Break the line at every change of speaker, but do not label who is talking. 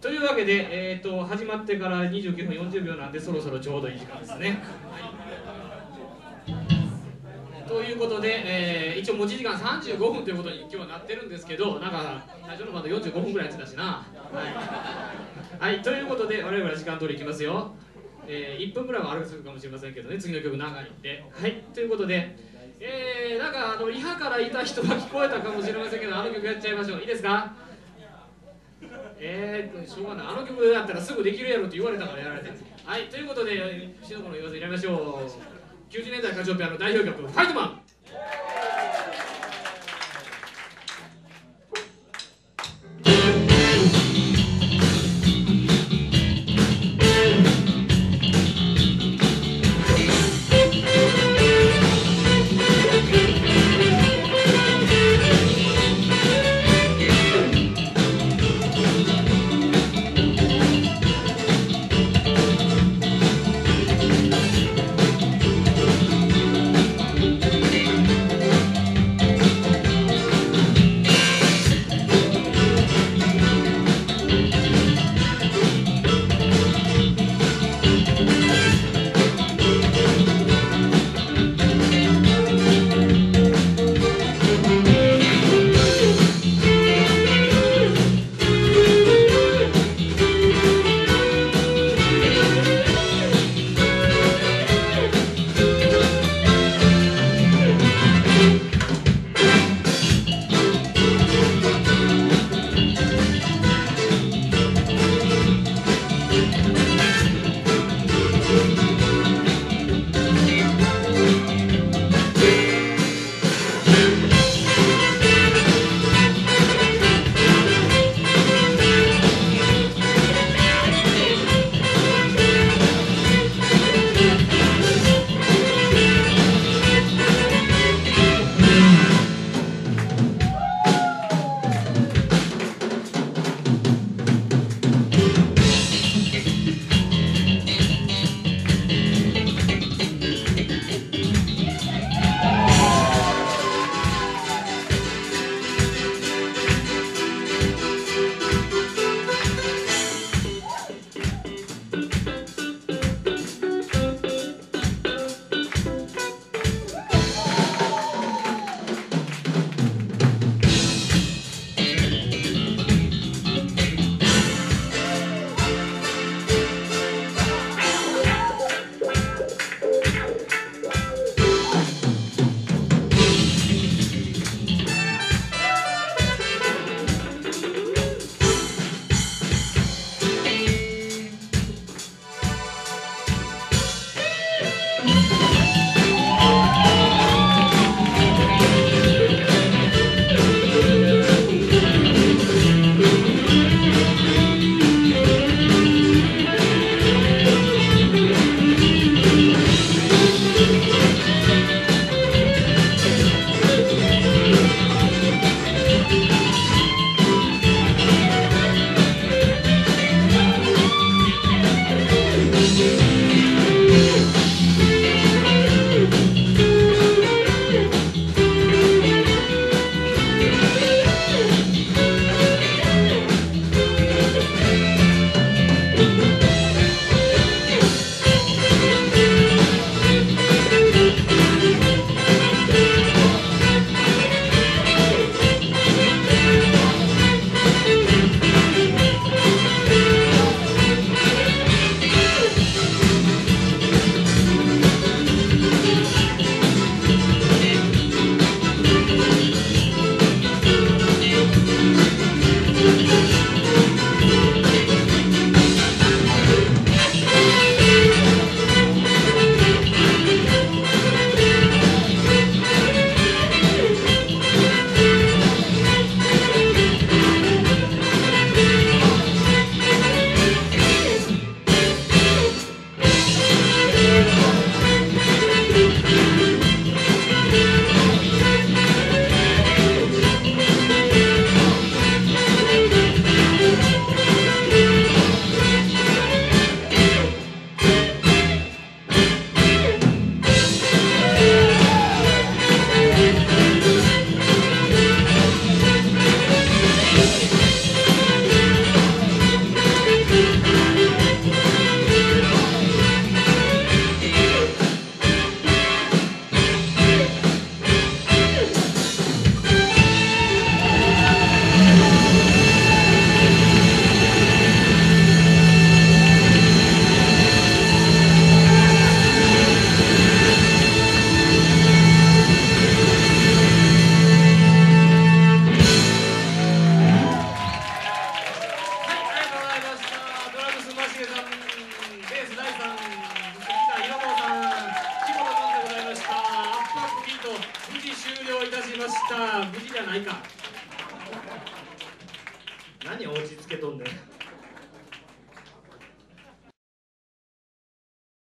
というわけで、えーと、始まってから29分40秒なんでそろそろちょうどいい時間ですね。ということで、えー、一応持ち時間35分ということに今日はなってるんですけどなんか最初のまだ45分ぐらいやってたしな。はい、はい、ということで我々は時間通りいきますよ。えー、1分ぐらいは歩くするかもしれませんけどね次の曲長いんで。はいということで、えー、なんかあのリハからいた人は聞こえたかもしれませんけどあの曲やっちゃいましょういいですか？えー、しょうがないあの曲だったらすぐできるやろって言われたからやられて。はいということでしのこの言わせやりましょう。90年代歌唱ピアノ代表曲「ファイトマン」終了いたしました。無事じゃないか。
何落ち着けとんねん。